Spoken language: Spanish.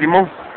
Simón.